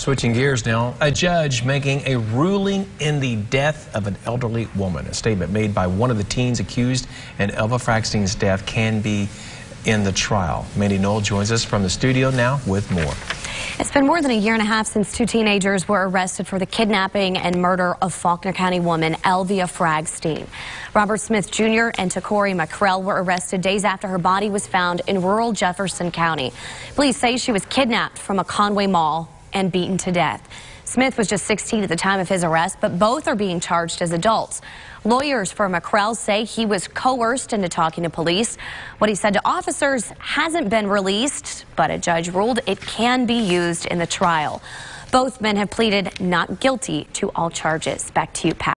Switching gears now, a judge making a ruling in the death of an elderly woman. A statement made by one of the teens accused in Elva Fragstein's death can be in the trial. Mandy Knoll joins us from the studio now with more. It's been more than a year and a half since two teenagers were arrested for the kidnapping and murder of Faulkner County woman Elvia Fragstein. Robert Smith Jr. and Takori McCrell were arrested days after her body was found in rural Jefferson County. Police say she was kidnapped from a Conway mall and beaten to death. Smith was just 16 at the time of his arrest, but both are being charged as adults. Lawyers for McCrell say he was coerced into talking to police. What he said to officers hasn't been released, but a judge ruled it can be used in the trial. Both men have pleaded not guilty to all charges. Back to you, Pat.